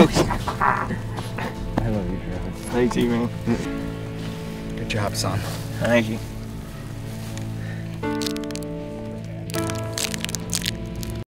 Oh, love you. I love you, Travis. Thank you, man. Good job, son. Thank you.